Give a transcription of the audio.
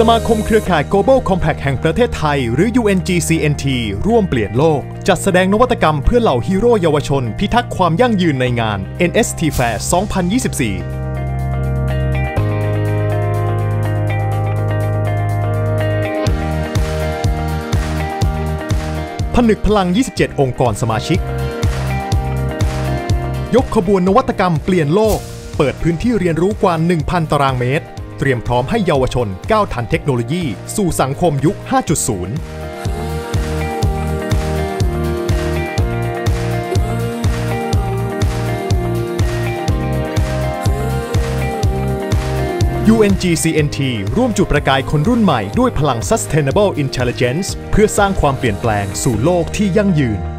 สมาคมเครือข่าย Global Compact แห่งประเทศไทย หรือ UNGCNT ร่วมเปลี่ยนโลก จัดแสดงนวัตกรรมเพื่อเหล่าฮีโร่เยาวชน พิทักษ์ความยั่งยืนในงาน NST Fair 2024ผนึกพลัง 27 องค์กรสมาชิก ยกขบวนนวัตกรรมเปลี่ยนโลก เปิดพื้นที่เรียนรู้กว่า 1,000 ตารางเมตร เตรียมพร้อมให้เยาวชนก้าวทันเทคโนโลยี สู่สังคมยุค 5.0 UNGCNT ร่วมจุดประกายคนรุ่นใหม่ด้วยพลัง Sustainable Intelligence เพื่อสร้างความเปลี่ยนแปลงสู่โลกที่ยั่งยืน